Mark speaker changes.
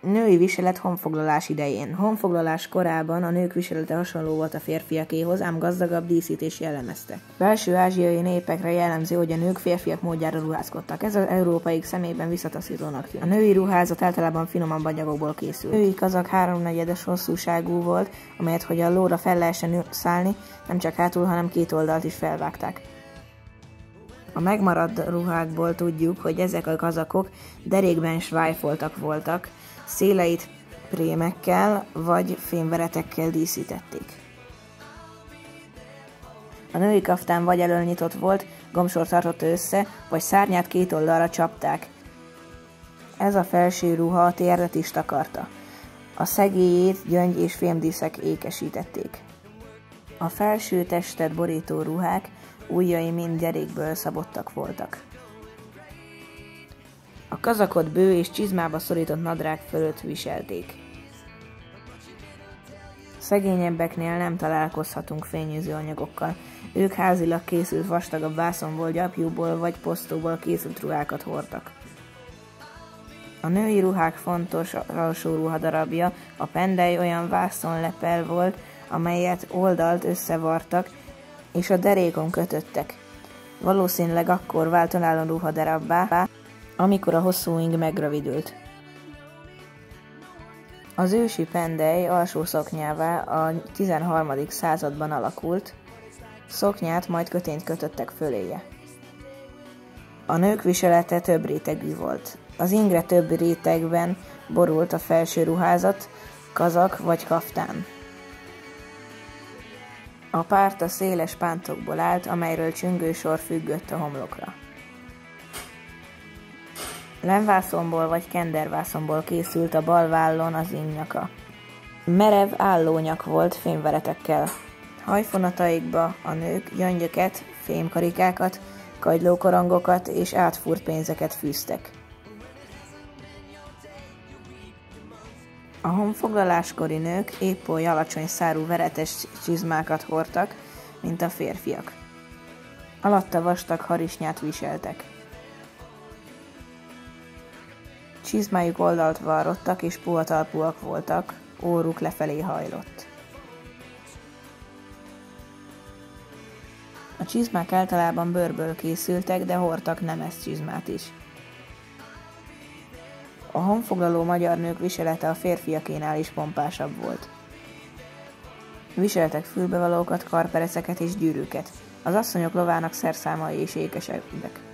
Speaker 1: Női viselet honfoglalás idején. Honfoglalás korában a nők viselete hasonló volt a férfiakéhoz, ám gazdagabb díszítés jellemezte. Belső ázsiai népekre jellemző, hogy a nők férfiak módjára ruházkodtak. Ez az európaik szemében visszataszítónak. A női ruházat általában finomabb anyagokból készült. A női kazak háromnegyedes hosszúságú volt, amelyet, hogy a lóra fel lehessen szállni, nem csak hátul, hanem két oldalt is felvágták. A megmaradt ruhákból tudjuk, hogy ezek a kazakok derékben svájfoltak voltak, széleit prémekkel vagy fémveretekkel díszítették. A női kaftán vagy elől nyitott volt, gomsor tartotta össze, vagy szárnyát két oldalra csapták. Ez a felső ruha a térdet is takarta. A szegélyét gyöngy és fémdíszek ékesítették. A felső testet borító ruhák ujjai mind gyerékből szabottak voltak. A kazakot bő és csizmába szorított nadrág fölött viselték. Szegényebbeknél nem találkozhatunk fényűző anyagokkal. Ők házilag készült vastagabb vászonból, gyapjúból vagy posztóból készült ruhákat hordtak. A női ruhák fontos alsó ruhadarabja, a pendely olyan vászonlepel volt, amelyet oldalt összevartak, és a derékon kötöttek. Valószínűleg akkor vált önálló ruhadarabbá, amikor a hosszú ing megrövidült. Az ősi pendely alsó szoknyává a 13. században alakult, szoknyát majd kötényt kötöttek föléje. A nők viselete több rétegű volt. Az ingre több rétegben borult a felső ruházat, kazak vagy kaftán. A párt a széles pántokból állt, amelyről csüngősor függött a homlokra. Lemvászomból vagy kendervászomból készült a bal vállon az ingnyaka. Merev állónyak volt fémveretekkel. Hajfonataikba a nők gyöngyöket, fémkarikákat, kagylókorongokat és átfúrt pénzeket fűztek. A honfoglaláskori nők épp oly alacsony szárú veretes csizmákat hordtak, mint a férfiak. Alatta vastag harisnyát viseltek. Csizmájuk oldalt varrottak és puhatalpúak voltak, óruk lefelé hajlott. A csizmák általában bőrből készültek, de hordtak nemes csizmát is. A honfoglaló magyar nők viselete a férfiakénál is pompásabb volt. Viseltek fülbevalókat, karpereceket és gyűrűket. Az asszonyok lovának szerszámai is ékesebbek.